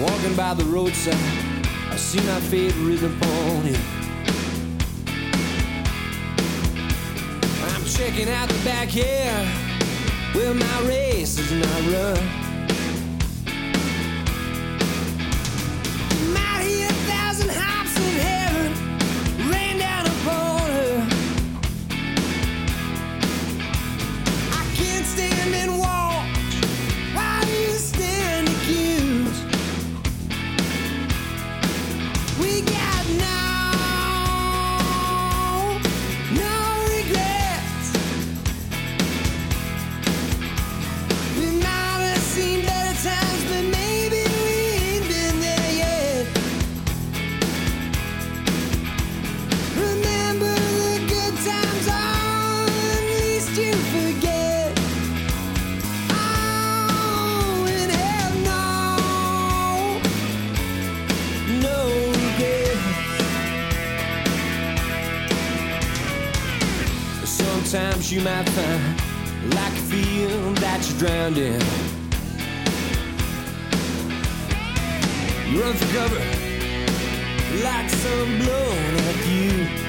Walking by the roadside, I see my favorite pony. I'm checking out the backyard where my race is not run. Might hear a thousand hops in heaven rain down upon her. I can't stand and Sometimes you might find like a field that you're drowned in. You run for cover like some blown at you.